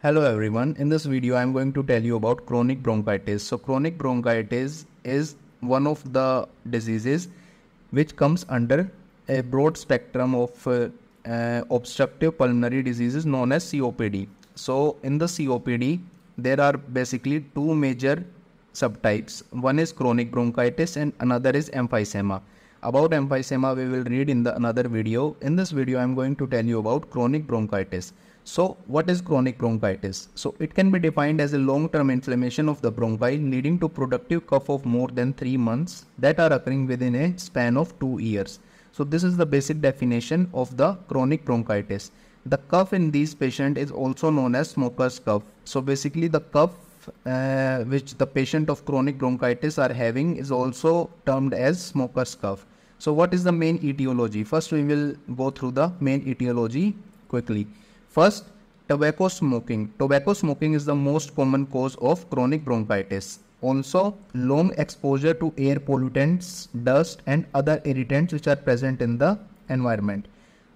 Hello everyone, in this video I am going to tell you about chronic bronchitis. So chronic bronchitis is one of the diseases which comes under a broad spectrum of uh, uh, obstructive pulmonary diseases known as COPD. So in the COPD there are basically two major subtypes. One is chronic bronchitis and another is emphysema. About emphysema we will read in the another video. In this video I am going to tell you about chronic bronchitis. So what is chronic bronchitis? So it can be defined as a long-term inflammation of the bronchi leading to productive cough of more than 3 months that are occurring within a span of 2 years. So this is the basic definition of the chronic bronchitis. The cough in these patients is also known as smoker's cough. So basically the cough uh, which the patient of chronic bronchitis are having is also termed as smoker's cough. So what is the main etiology? First we will go through the main etiology quickly. First, tobacco smoking. Tobacco smoking is the most common cause of chronic bronchitis. Also, long exposure to air pollutants, dust and other irritants which are present in the environment.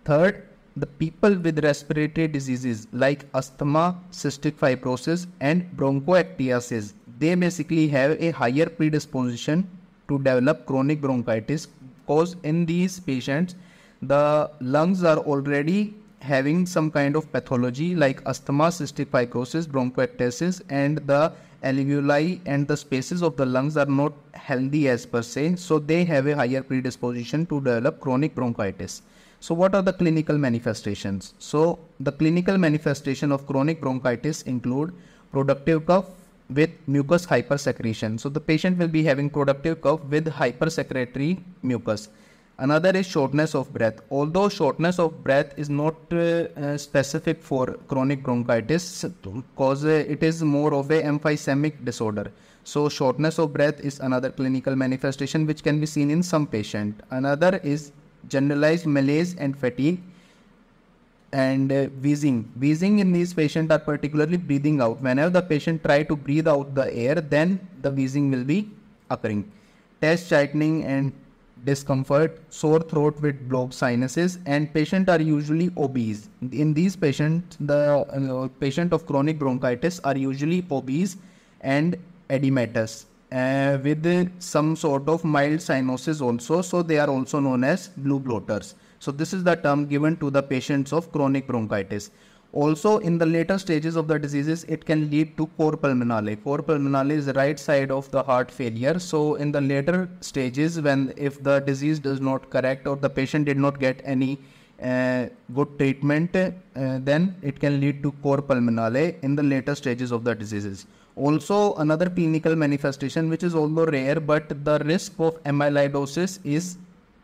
Third, the people with respiratory diseases like asthma, cystic fibrosis and bronchiectasis, they basically have a higher predisposition to develop chronic bronchitis because in these patients the lungs are already having some kind of pathology like asthma, cystic fibrosis, bronchiectasis and the alveoli and the spaces of the lungs are not healthy as per se so they have a higher predisposition to develop chronic bronchitis. So what are the clinical manifestations? So the clinical manifestation of chronic bronchitis include productive cough with mucus hypersecretion. So the patient will be having productive cough with hypersecretory mucus. Another is shortness of breath. Although shortness of breath is not uh, uh, specific for chronic bronchitis because uh, it is more of a emphysemic disorder. So shortness of breath is another clinical manifestation which can be seen in some patient. Another is generalized malaise and fatigue and uh, wheezing. Wheezing in these patients are particularly breathing out. Whenever the patient try to breathe out the air, then the wheezing will be occurring. Chest tightening and discomfort, sore throat with blocked sinuses, and patient are usually obese. In these patients, the uh, patient of chronic bronchitis are usually obese and edematous uh, with some sort of mild cyanosis also. So they are also known as blue bloaters. So this is the term given to the patients of chronic bronchitis. Also in the later stages of the diseases, it can lead to cor pulmonale. Cor pulmonale is the right side of the heart failure. So in the later stages, when if the disease does not correct or the patient did not get any uh, good treatment, uh, then it can lead to cor pulmonale in the later stages of the diseases. Also, another clinical manifestation which is although rare, but the risk of amyloidosis is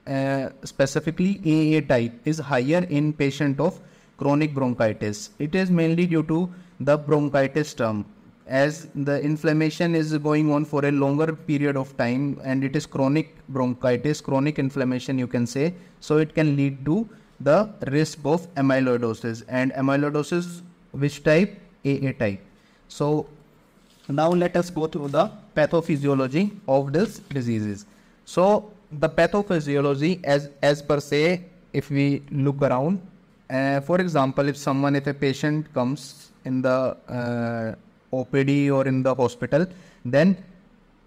uh, specifically AA type is higher in patient of chronic bronchitis. It is mainly due to the bronchitis term as the inflammation is going on for a longer period of time and it is chronic bronchitis, chronic inflammation you can say. So it can lead to the risk of amyloidosis and amyloidosis which type? AA type. So now let us go through the pathophysiology of these diseases. So the pathophysiology as, as per se, if we look around, uh, for example, if someone, if a patient comes in the uh, OPD or in the hospital, then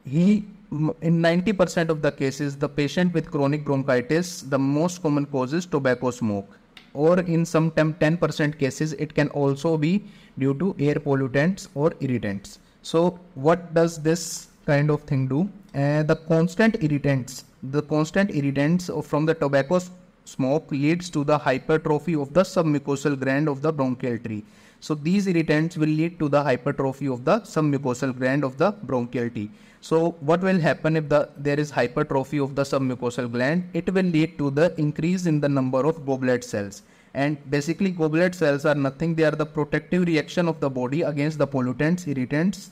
he, in 90% of the cases, the patient with chronic bronchitis, the most common cause is tobacco smoke. Or in some 10% cases, it can also be due to air pollutants or irritants. So what does this kind of thing do? Uh, the constant irritants, the constant irritants from the tobacco smoke leads to the hypertrophy of the submucosal gland of the bronchial tree. So these irritants will lead to the hypertrophy of the submucosal gland of the bronchial tree. So what will happen if the there is hypertrophy of the submucosal gland? It will lead to the increase in the number of goblet cells. And basically goblet cells are nothing. They are the protective reaction of the body against the pollutants, irritants,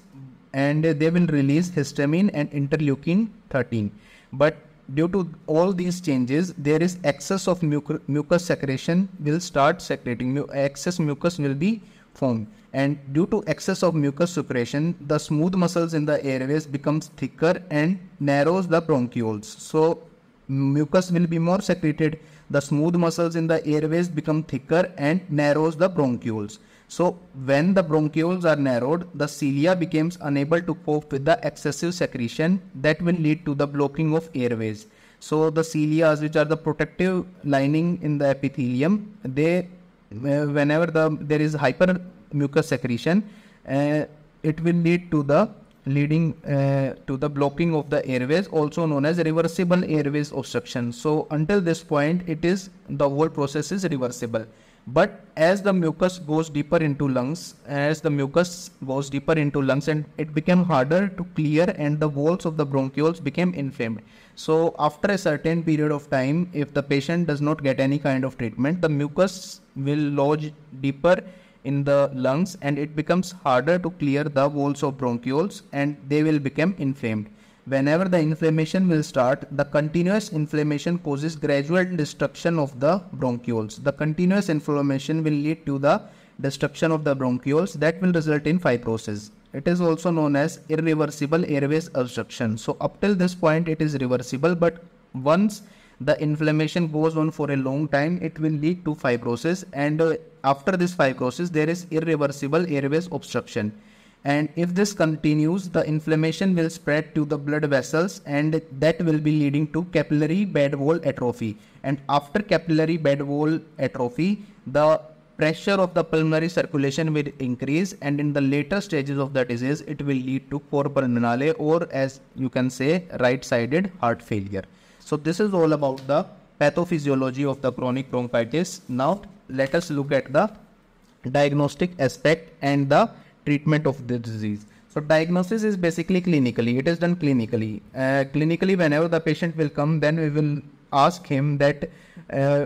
and they will release histamine and interleukin 13. But due to all these changes, there is excess of muc mucus secretion will start secreting. Excess mucus will be formed. And due to excess of mucus secretion, the smooth muscles in the airways becomes thicker and narrows the bronchioles. So mucus will be more secreted. The smooth muscles in the airways become thicker and narrows the bronchioles. So when the bronchioles are narrowed, the cilia becomes unable to cope with the excessive secretion that will lead to the blocking of airways. So the cilia, which are the protective lining in the epithelium, they uh, whenever the there is hyper mucus secretion, uh, it will lead to the leading uh, to the blocking of the airways also known as reversible airways obstruction so until this point it is the whole process is reversible but as the mucus goes deeper into lungs as the mucus goes deeper into lungs and it became harder to clear and the walls of the bronchioles became inflamed so after a certain period of time if the patient does not get any kind of treatment the mucus will lodge deeper in the lungs and it becomes harder to clear the walls of bronchioles and they will become inflamed. Whenever the inflammation will start, the continuous inflammation causes gradual destruction of the bronchioles. The continuous inflammation will lead to the destruction of the bronchioles that will result in fibrosis. It is also known as irreversible airways obstruction. So up till this point it is reversible but once the inflammation goes on for a long time it will lead to fibrosis and uh, after this fibrosis there is irreversible airways obstruction and if this continues the inflammation will spread to the blood vessels and that will be leading to capillary bed wall atrophy and after capillary bed wall atrophy the pressure of the pulmonary circulation will increase and in the later stages of the disease it will lead to cor pulmonale or as you can say right sided heart failure so this is all about the pathophysiology of the chronic bronchitis. Now let us look at the diagnostic aspect and the treatment of the disease. So diagnosis is basically clinically. It is done clinically. Uh, clinically, whenever the patient will come, then we will ask him that uh,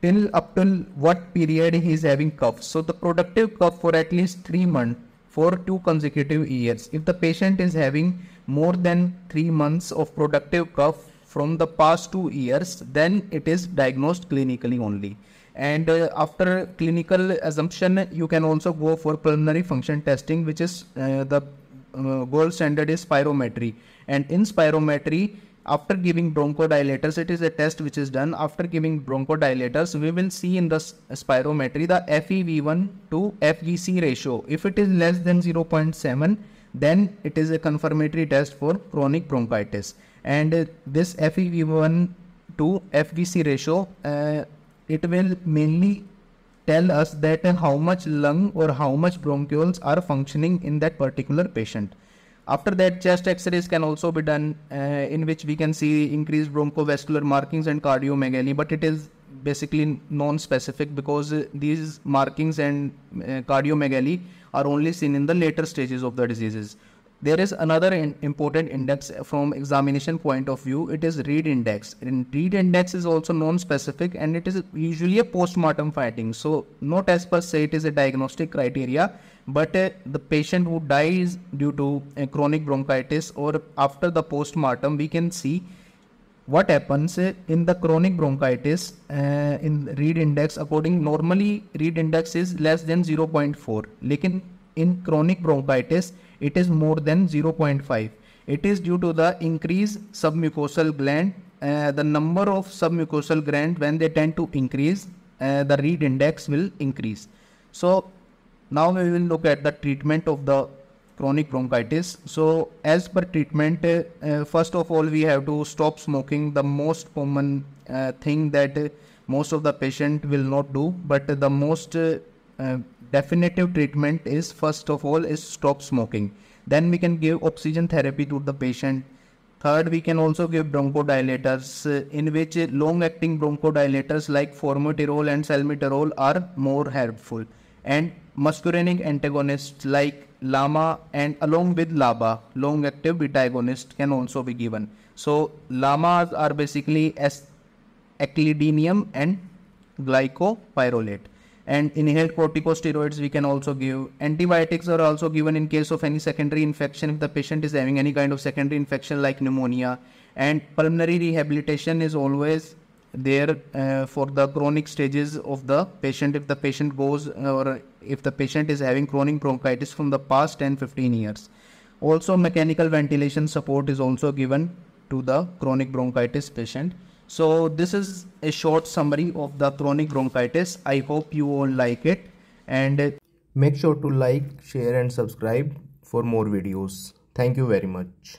till up till what period he is having cough. So the productive cough for at least three months for two consecutive years. If the patient is having more than three months of productive cough from the past two years, then it is diagnosed clinically only. And uh, after clinical assumption, you can also go for pulmonary function testing, which is uh, the uh, gold standard is spirometry. And in spirometry, after giving bronchodilators, it is a test which is done. After giving bronchodilators, we will see in the spirometry the FEV1 to FVC ratio. If it is less than 0.7, then it is a confirmatory test for chronic bronchitis and uh, this FEV1 to FVC ratio uh, it will mainly tell us that how much lung or how much bronchioles are functioning in that particular patient. After that, chest x-rays can also be done uh, in which we can see increased bronchovascular markings and cardiomegaly, but it is basically non-specific because uh, these markings and uh, cardiomegaly are only seen in the later stages of the diseases. There is another in important index from examination point of view. It is Reid index. And Reid index is also non-specific and it is usually a post-mortem finding. So not as per se it is a diagnostic criteria, but uh, the patient who dies due to uh, chronic bronchitis or after the post-mortem, we can see what happens uh, in the chronic bronchitis uh, in Reid index according normally Reid index is less than 0.4 लेकिन in chronic bronchitis it is more than 0.5. It is due to the increased submucosal gland. Uh, the number of submucosal gland when they tend to increase, uh, the Reid index will increase. So now we will look at the treatment of the chronic bronchitis. So as per treatment, uh, uh first of all we have to stop smoking. The most common uh, thing that uh, most of the patient will not do, but the most definitive treatment is first of all is stop smoking. Then we can give oxygen therapy to the patient. Third we can also give bronchodilators uh, in which long acting bronchodilators like formoterol and salmeterol are more helpful. And muscarinic antagonists like LAMA and along with LABA long active beta agonist can also be given. So LAMAs are basically as aclidinium and glycopyrrolate and inhaled corticosteroids we can also give. Antibiotics are also given in case of any secondary infection. If the patient is having any kind of secondary infection like pneumonia. And pulmonary rehabilitation is always there uh, for the chronic stages of the patient. If the patient goes or if the patient is having chronic bronchitis from the past 10 15 years. Also mechanical ventilation support is also given to the chronic bronchitis patient so this is a short summary of the chronic bronchitis. I hope you all like it and make sure to like, share and subscribe for more videos. Thank you very much.